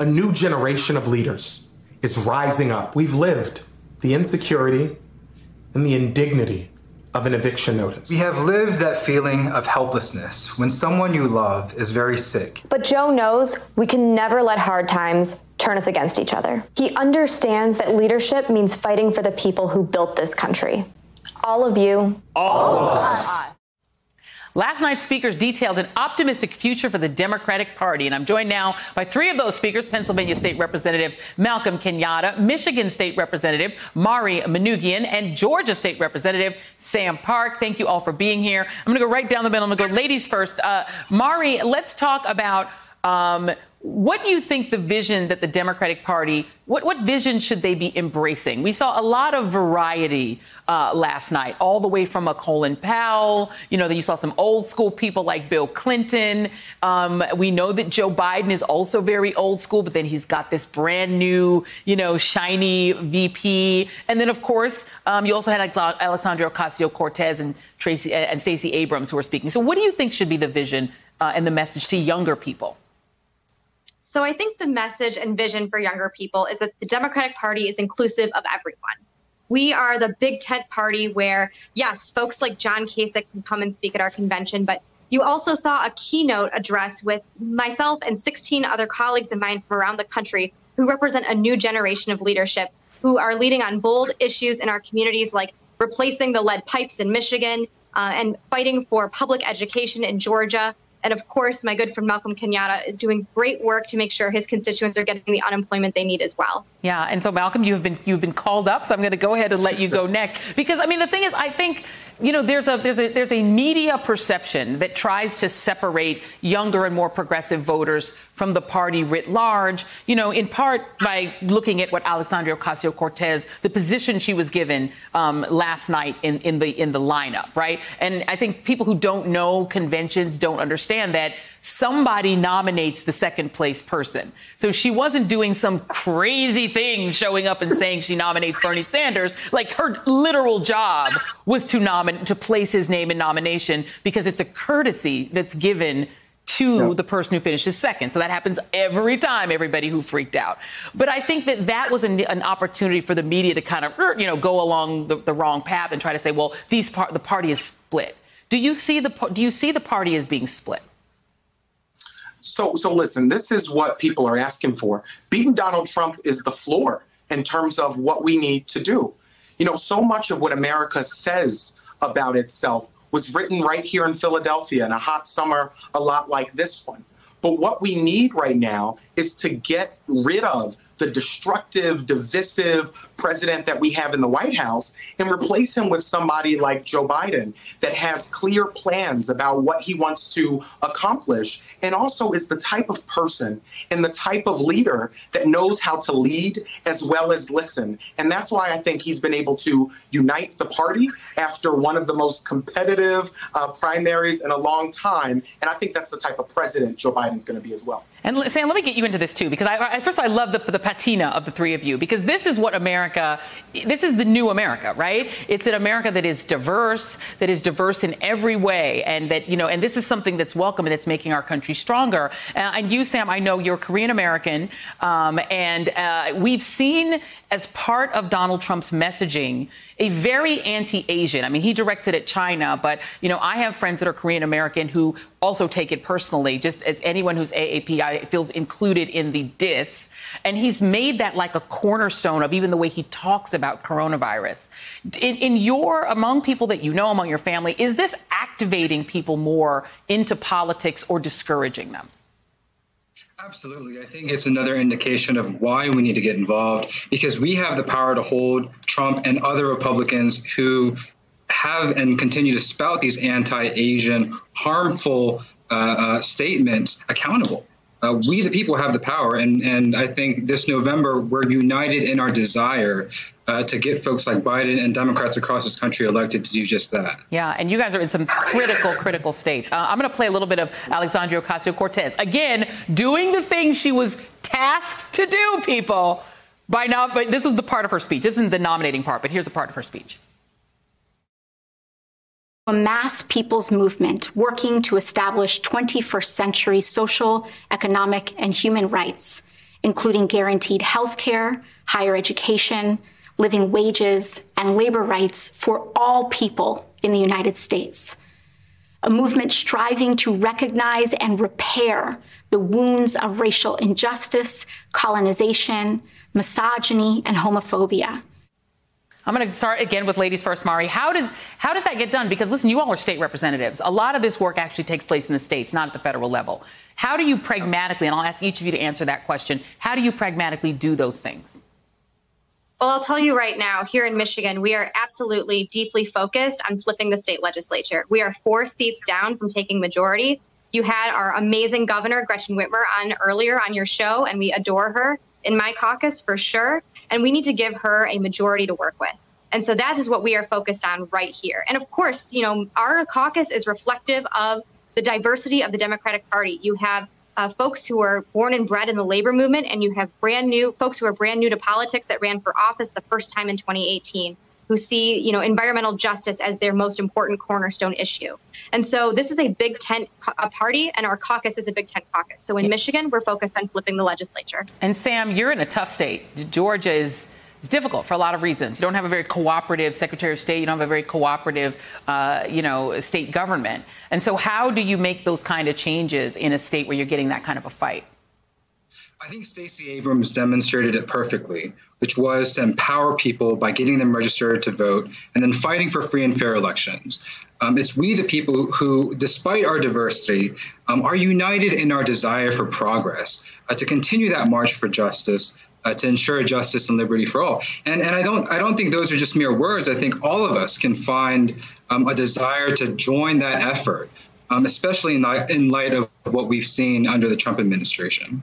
a new generation of leaders is rising up. We've lived the insecurity and the indignity of an eviction notice. We have lived that feeling of helplessness when someone you love is very sick. But Joe knows we can never let hard times turn us against each other. He understands that leadership means fighting for the people who built this country. All of you. All of us. Last night's speakers detailed an optimistic future for the Democratic Party. And I'm joined now by three of those speakers Pennsylvania State Representative Malcolm Kenyatta, Michigan State Representative Mari Manoogian, and Georgia State Representative Sam Park. Thank you all for being here. I'm going to go right down the middle. I'm going to go ladies first. Uh, Mari, let's talk about. Um, what do you think the vision that the Democratic Party, what, what vision should they be embracing? We saw a lot of variety uh, last night, all the way from a Colin Powell. You know, that you saw some old school people like Bill Clinton. Um, we know that Joe Biden is also very old school, but then he's got this brand new, you know, shiny VP. And then, of course, um, you also had Alexandria Ocasio Cortez and Tracy and Stacey Abrams who were speaking. So, what do you think should be the vision uh, and the message to younger people? So I think the message and vision for younger people is that the Democratic Party is inclusive of everyone. We are the big tent party where, yes, folks like John Kasich can come and speak at our convention, but you also saw a keynote address with myself and 16 other colleagues of mine from around the country who represent a new generation of leadership who are leading on bold issues in our communities like replacing the lead pipes in Michigan uh, and fighting for public education in Georgia, and of course, my good friend Malcolm Kenyatta doing great work to make sure his constituents are getting the unemployment they need as well. Yeah, and so Malcolm, you've been you've been called up, so I'm going to go ahead and let you go next because I mean the thing is, I think you know, there's a there's a there's a media perception that tries to separate younger and more progressive voters from the party writ large. You know, in part by looking at what Alexandria Ocasio Cortez, the position she was given um, last night in in the in the lineup, right? And I think people who don't know conventions don't understand that somebody nominates the second place person. So she wasn't doing some crazy thing showing up and saying she nominates Bernie Sanders. Like her literal job was to nominate to place his name in nomination because it's a courtesy that's given to yep. the person who finishes second. So that happens every time, everybody who freaked out. But I think that that was an, an opportunity for the media to kind of, er, you know, go along the, the wrong path and try to say, well, these par- the party is split. Do you see the do you see the party as being split? So, so listen, this is what people are asking for. Beating Donald Trump is the floor in terms of what we need to do. You know, so much of what America says about itself was written right here in Philadelphia in a hot summer, a lot like this one. But what we need right now is to get rid of the destructive, divisive president that we have in the White House and replace him with somebody like Joe Biden that has clear plans about what he wants to accomplish and also is the type of person and the type of leader that knows how to lead as well as listen. And that's why I think he's been able to unite the party after one of the most competitive uh, primaries in a long time. And I think that's the type of president Joe Biden's going to be as well. And Sam, let me get you into this too, because I, I, first I love the, the patina of the three of you, because this is what America, this is the new America, right? It's an America that is diverse, that is diverse in every way, and that you know, and this is something that's welcome and that's making our country stronger. Uh, and you, Sam, I know you're Korean American, um, and uh, we've seen as part of Donald Trump's messaging a very anti-Asian. I mean, he directs it at China, but you know, I have friends that are Korean American who also take it personally, just as anyone who's AAPI feels included in the diss. And he's made that like a cornerstone of even the way he talks about coronavirus. In, in your, among people that you know, among your family, is this activating people more into politics or discouraging them? Absolutely. I think it's another indication of why we need to get involved because we have the power to hold Trump and other Republicans who have and continue to spout these anti Asian, harmful uh, uh, statements accountable. Uh, we, the people, have the power. And, and I think this November, we're united in our desire uh, to get folks like Biden and Democrats across this country elected to do just that. Yeah, and you guys are in some critical, critical states. Uh, I'm going to play a little bit of Alexandria Ocasio Cortez. Again, doing the thing she was tasked to do, people. By now, but this was the part of her speech. This isn't the nominating part, but here's a part of her speech a mass people's movement working to establish 21st century social, economic, and human rights including guaranteed health care, higher education, living wages, and labor rights for all people in the United States. A movement striving to recognize and repair the wounds of racial injustice, colonization, misogyny, and homophobia. I'm going to start again with ladies first, Mari. How does how does that get done? Because listen, you all are state representatives. A lot of this work actually takes place in the states, not at the federal level. How do you pragmatically, and I'll ask each of you to answer that question, how do you pragmatically do those things? Well, I'll tell you right now, here in Michigan, we are absolutely deeply focused on flipping the state legislature. We are four seats down from taking majority. You had our amazing governor, Gretchen Whitmer, on earlier on your show, and we adore her in my caucus for sure. And we need to give her a majority to work with. And so that is what we are focused on right here. And of course, you know, our caucus is reflective of the diversity of the Democratic Party. You have uh, folks who are born and bred in the labor movement, and you have brand new folks who are brand new to politics that ran for office the first time in 2018 who see you know environmental justice as their most important cornerstone issue. And so this is a big tent a party, and our caucus is a big tent caucus. So in Michigan, we're focused on flipping the legislature. And Sam, you're in a tough state. Georgia is it's difficult for a lot of reasons. You don't have a very cooperative Secretary of State. You don't have a very cooperative, uh, you know, state government. And so, how do you make those kind of changes in a state where you're getting that kind of a fight? I think Stacey Abrams demonstrated it perfectly, which was to empower people by getting them registered to vote and then fighting for free and fair elections. Um, it's we, the people, who, despite our diversity, um, are united in our desire for progress, uh, to continue that march for justice, uh, to ensure justice and liberty for all. And and I don't I don't think those are just mere words. I think all of us can find um, a desire to join that effort, um, especially in in light of what we've seen under the Trump administration.